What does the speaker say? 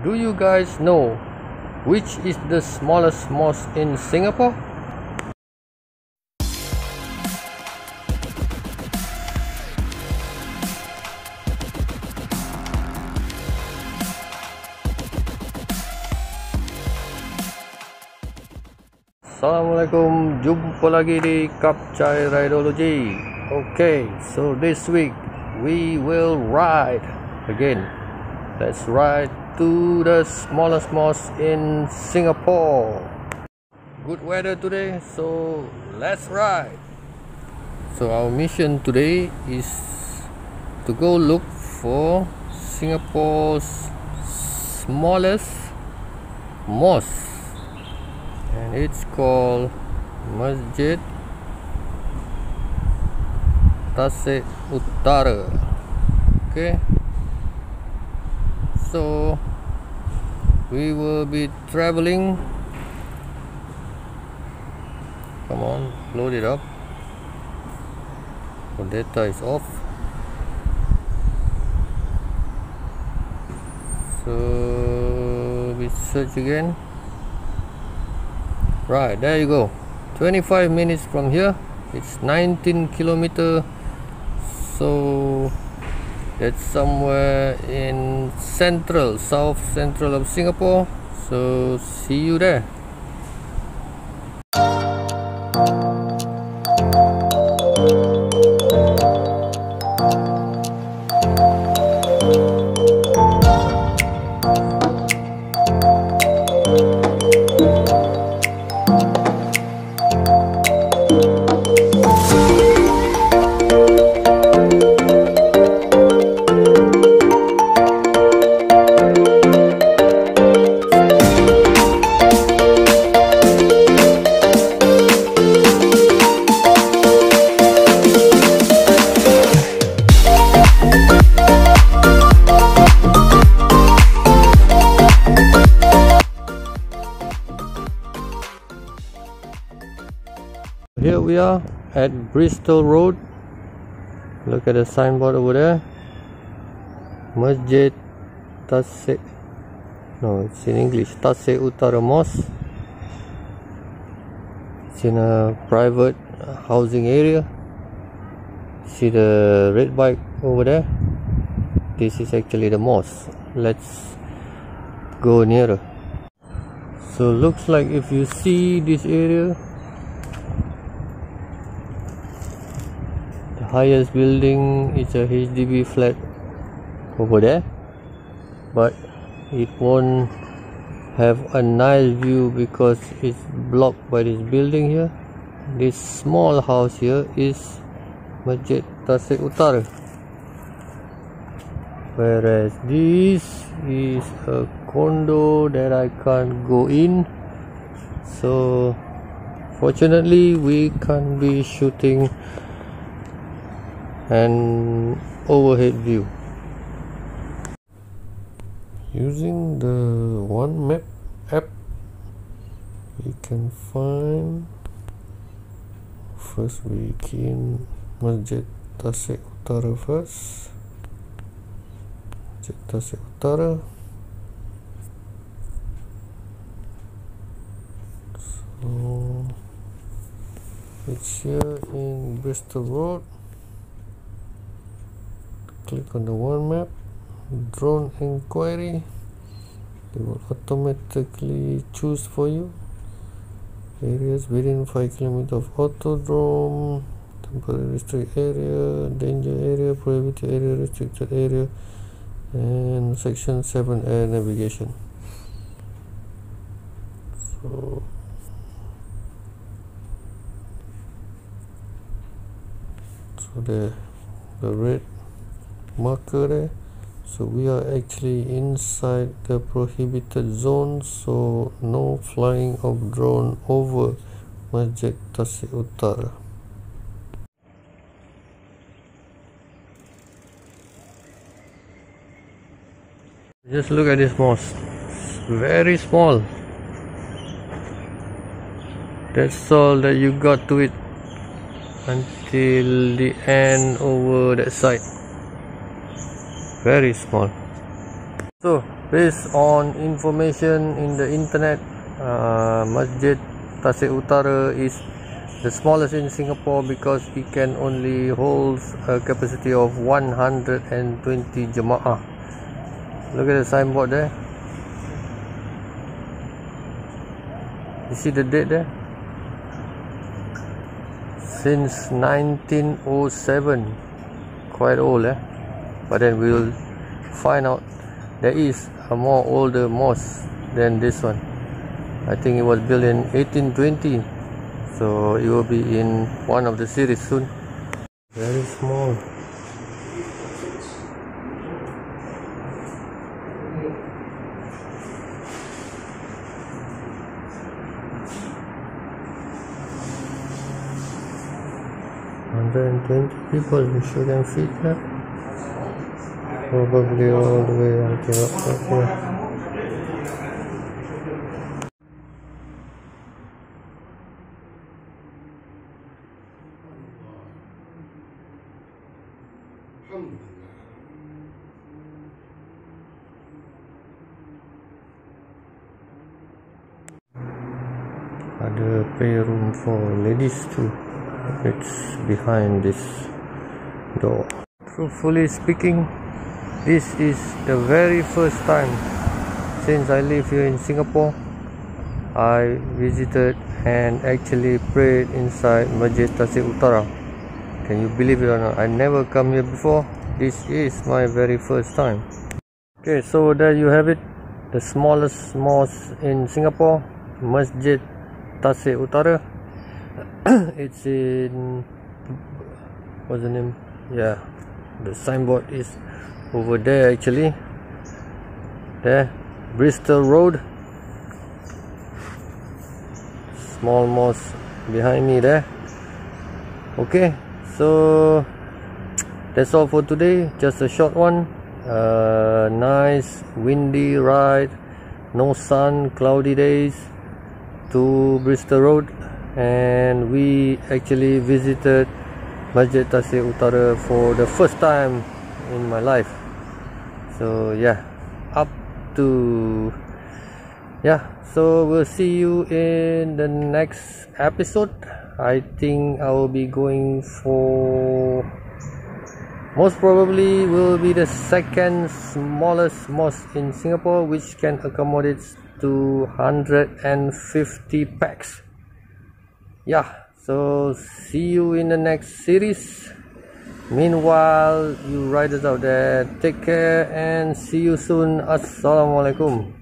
Do you guys know which is the smallest mosque in Singapore? Assalamualaikum, jumpa lagi di Kapcai Rideology. Okay, so this week we will ride again. Let's ride to the smallest mosque in Singapore. Good weather today, so let's ride. So our mission today is to go look for Singapore's smallest mosque and it's called Masjid Tasek Utara okay so we will be traveling. Come on load it up. The data is off. So we search again. Right there you go. 25 minutes from here. It's 19 kilometer. So that's somewhere in central south central of singapore. So see you there here we are at Bristol Road. Look at the signboard over there. Masjid Tasek no it's in English. Tasek Utara Mosque. It's in a private housing area. See the red bike over there? This is actually the mosque. Let's go nearer. So looks like if you see this area highest building is a HDB flat. Over there but it won't have a nice view because it's blocked by this building here. This small house here is Masjid Tasik Utara. Whereas this is a condo that I can't go in. So fortunately we can't be shooting and overhead view. Using the OneMap app we can find first we in Masjid Tasek Utara first. Masjid Tasek Utara. So it's here in Bristol Road click on the OneMap drone inquiry they will automatically choose for you. Areas within 5 km of aerodrome temporary restricted area danger area prohibited area restricted area and section 7 air navigation. So so the the red marker so we are actually inside the prohibited zone. So no flying of drone over Masjid Tasek Utara just look at this mosque. It's very small. That's all that you got to it until the end over that side very small. So based on information in the internet uh, Masjid Tasik Utara is the smallest in Singapore because it can only hold a capacity of 120 jemaah. Look at the signboard there. You see the date there? Since 1907 quite old eh but then we'll find out there is a more older mosque than this one. I think it was built in 1820 so it will be in one of the series soon. Very small. Hundred and twenty people you sure can fit that probably all the way until up here ada playroom for ladies too. It's behind this door. Truthfully speaking this is the very first time since I live here in Singapore. I visited and actually prayed inside Masjid Tasek Utara. Can you believe it or not? I never come here before. This is my very first time. Okay so there you have it. The smallest mosque in Singapore Masjid Tasek Utara. It's in what's the name? Yeah the signboard is over there actually. There Bristol Road. Small mosque behind me there. Okay so that's all for today. Just a short one. Uh, nice windy ride. No sun cloudy days to Bristol Road. And we actually visited Masjid Tasek Utara for the first time in my life so yeah. Up to yeah. So we'll see you in the next episode. I think I will be going for most probably will be the second smallest mosque in Singapore which can accommodate 250 pax yeah. So see you in the next series meanwhile you riders out there take care and see you soon. Assalamualaikum